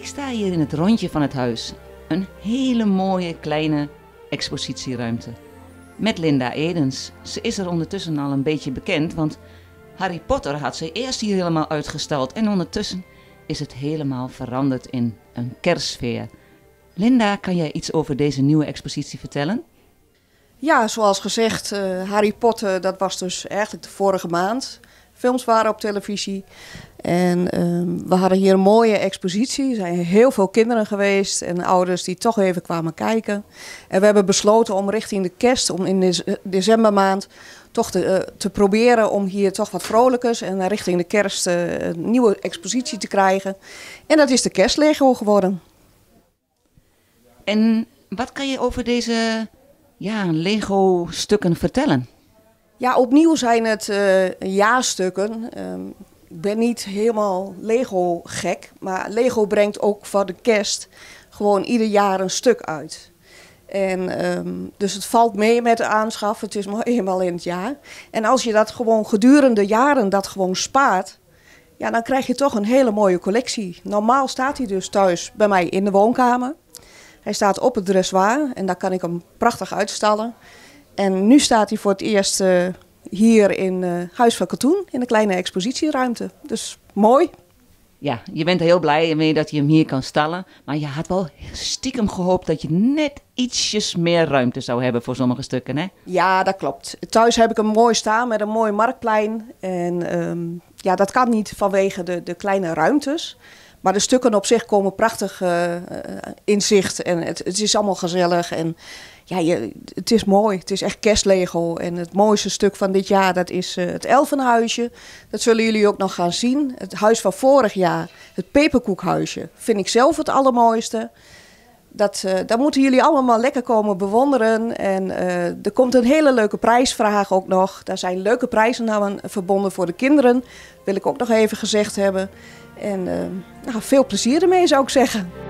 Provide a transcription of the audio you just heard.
hier in het rondje van het huis. Een hele mooie kleine expositieruimte. Met Linda Edens. Ze is er ondertussen al een beetje bekend, want Harry Potter had ze eerst hier helemaal uitgestald. En ondertussen is het helemaal veranderd in een kerstsfeer. Linda, kan jij iets over deze nieuwe expositie vertellen? Ja, zoals gezegd, uh, Harry Potter, dat was dus eigenlijk de vorige maand. Films waren op televisie. En um, we hadden hier een mooie expositie. Er zijn heel veel kinderen geweest en ouders die toch even kwamen kijken. En we hebben besloten om richting de kerst, om in de decembermaand, toch te, uh, te proberen om hier toch wat vrolijkers en richting de kerst uh, een nieuwe expositie te krijgen. En dat is de kerstlego geworden. En wat kan je over deze ja, Lego-stukken vertellen? Ja, opnieuw zijn het uh, ja-stukken. Um, ik ben niet helemaal Lego-gek, maar Lego brengt ook voor de kerst gewoon ieder jaar een stuk uit. En um, dus het valt mee met de aanschaf, het is maar eenmaal in het jaar. En als je dat gewoon gedurende jaren dat gewoon spaart, ja, dan krijg je toch een hele mooie collectie. Normaal staat hij dus thuis bij mij in de woonkamer. Hij staat op het dressoir en daar kan ik hem prachtig uitstallen. En nu staat hij voor het eerst uh, hier in uh, Huis van Katoen, in de kleine expositieruimte. Dus mooi. Ja, je bent heel blij mee dat je hem hier kan stallen. Maar je had wel stiekem gehoopt dat je net ietsjes meer ruimte zou hebben voor sommige stukken, hè? Ja, dat klopt. Thuis heb ik hem mooi staan met een mooi marktplein. En um, ja, dat kan niet vanwege de, de kleine ruimtes. Maar de stukken op zich komen prachtig uh, in zicht. En het, het, is allemaal gezellig. En ja, je, het is mooi. Het is echt kerstlego. En het mooiste stuk van dit jaar, dat is uh, het Elfenhuisje. Dat zullen jullie ook nog gaan zien. Het huis van vorig jaar, het Peperkoekhuisje, vind ik zelf het allermooiste. Dat, uh, dat moeten jullie allemaal lekker komen bewonderen. En uh, er komt een hele leuke prijsvraag ook nog. Daar zijn leuke prijzen aan verbonden voor de kinderen. Wil ik ook nog even gezegd hebben. En uh, nou, veel plezier ermee zou ik zeggen.